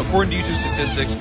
According to YouTube statistics,